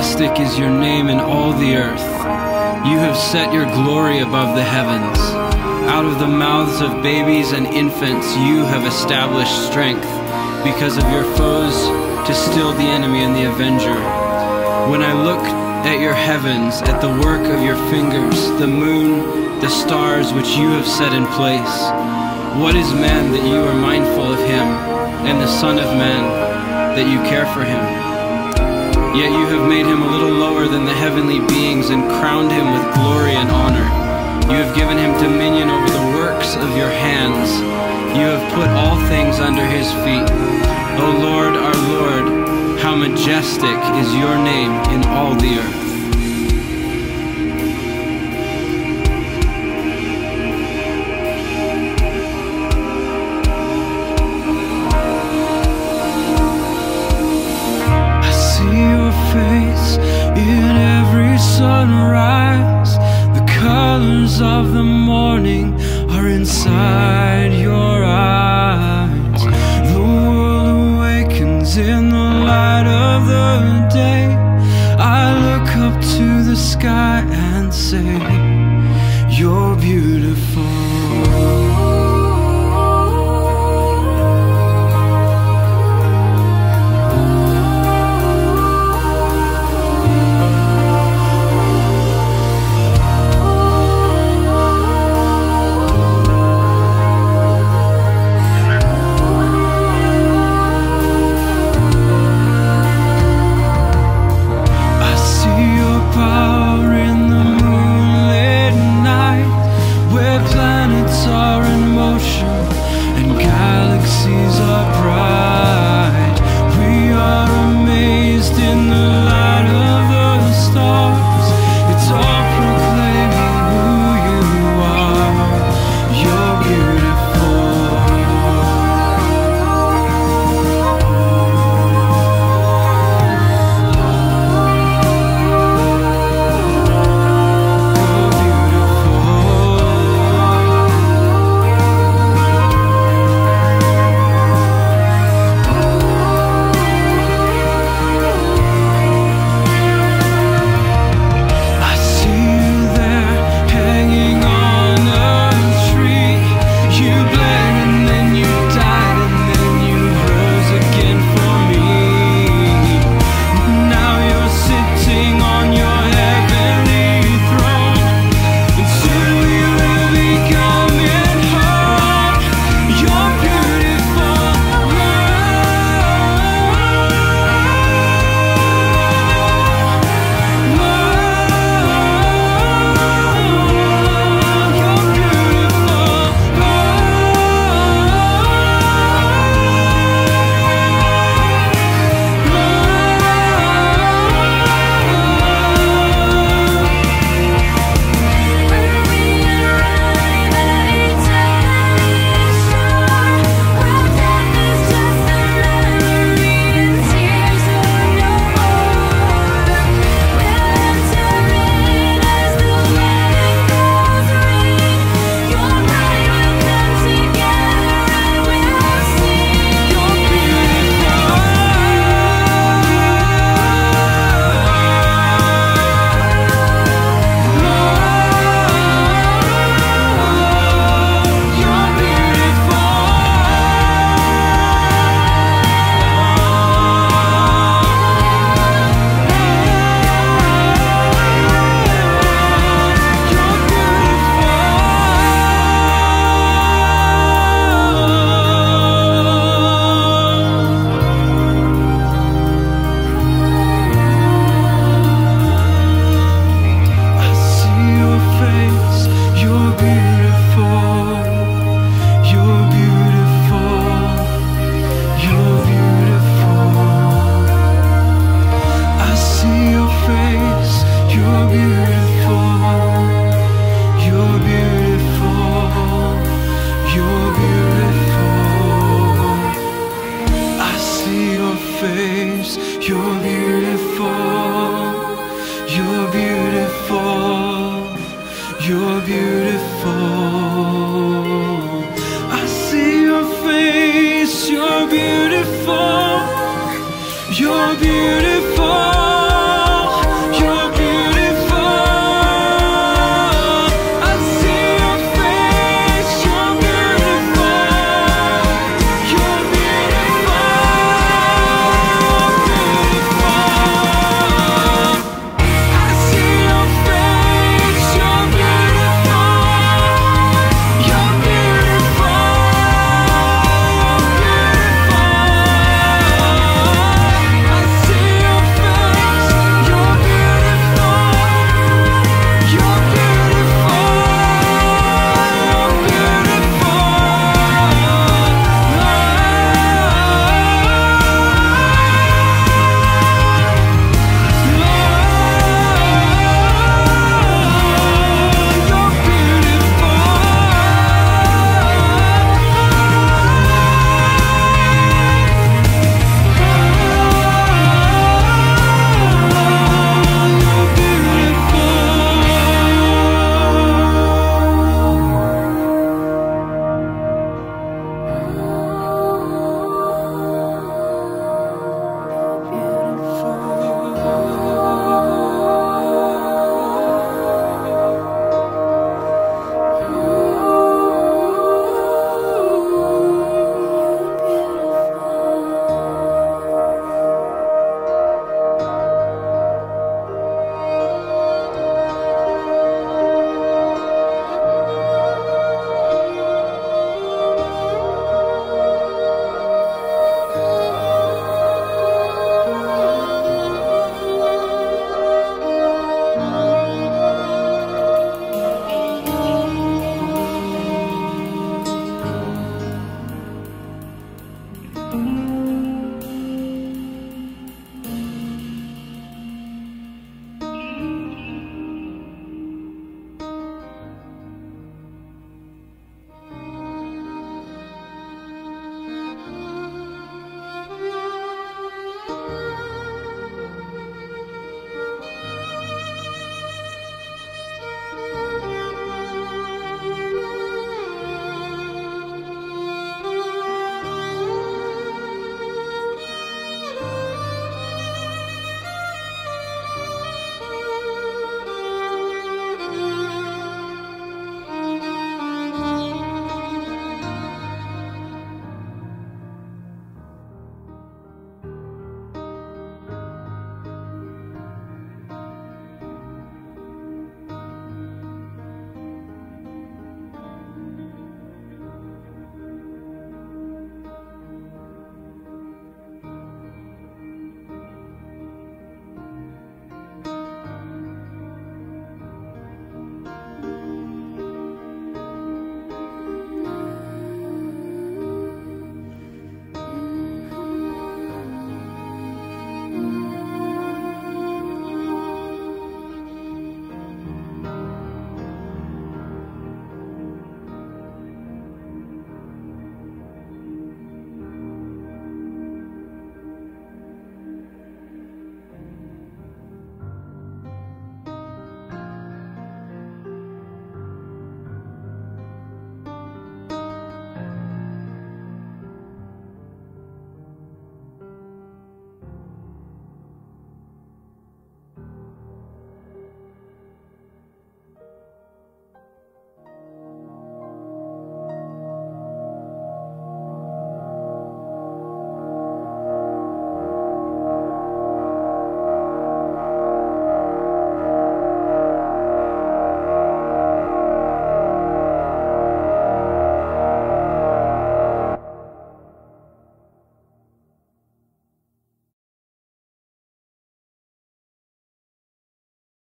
majestic is your name in all the earth. You have set your glory above the heavens. Out of the mouths of babies and infants, you have established strength because of your foes to still the enemy and the avenger. When I look at your heavens, at the work of your fingers, the moon, the stars which you have set in place, what is man that you are mindful of him, and the Son of Man that you care for him? Yet you have made him a little lower than the heavenly beings and crowned him with glory and honor. You have given him dominion over the works of your hands. You have put all things under his feet. O Lord, our Lord, how majestic is your name in all the earth. Of the morning are inside your eyes. The world awakens in the light of the day. I look up to the sky and say,